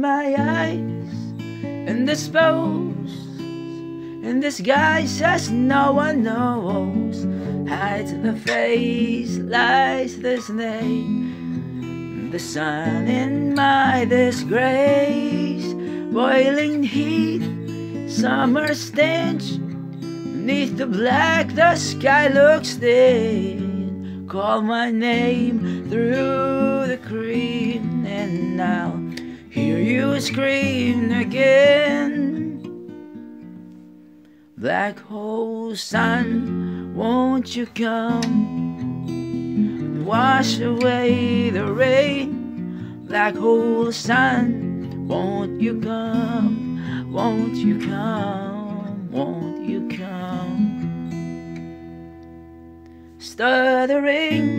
my eyes and dispose in disguise as no one knows. Hides the face, lies the name The sun in my disgrace, boiling heat, summer stench. Beneath the black, the sky looks thin. Call my name through the cream, and I'll hear you scream again. Black hole sun, won't you come? Wash away the rain. Black hole sun, won't you come? Won't you come? Won't you come? Stuttering,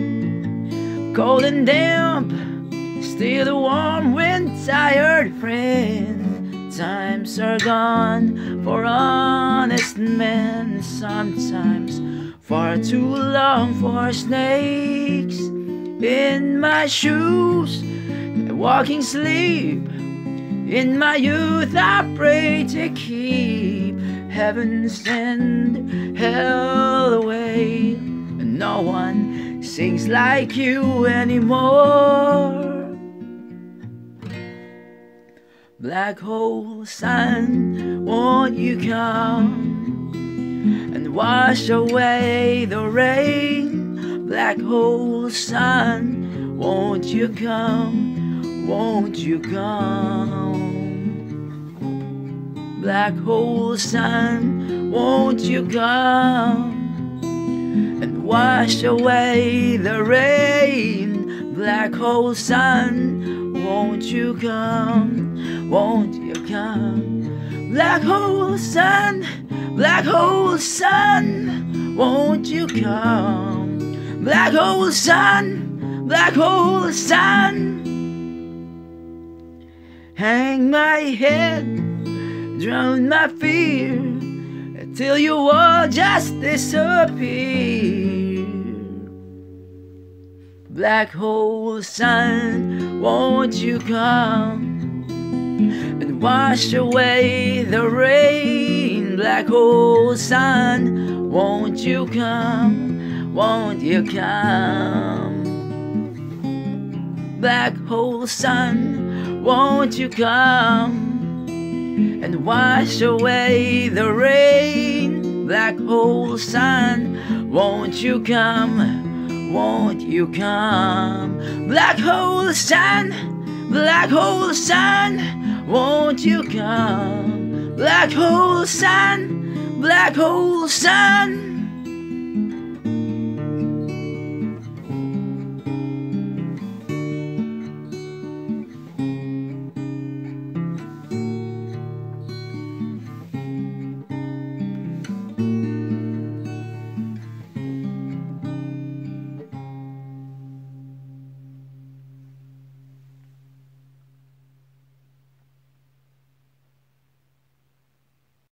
cold and damp, still the warm wind, tired friend. Times are gone for honest men, sometimes far too long for snakes. In my shoes, walking sleep. In my youth, I pray to keep heaven send hell away. No one sings like you anymore. Black hole sun, won't you come and wash away the rain? Black hole sun, won't you come? Won't you come? Black hole sun, won't you come and wash away the rain? Black hole sun, won't you come? Won't you come? Black hole sun, black hole sun, won't you come? Black hole sun, black hole sun. Hang my head, drown my fear, till you all just disappear. Black hole sun, won't you come? Wash away the rain. Black hole sun, won't you come? Won't you come? Black hole sun, won't you come? And wash away the rain. Black hole sun, won't you come? Won't you come? Black hole sun, black hole sun. Won't you come? Black hole sun, black hole sun.